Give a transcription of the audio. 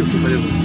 Спасибо, что полезно.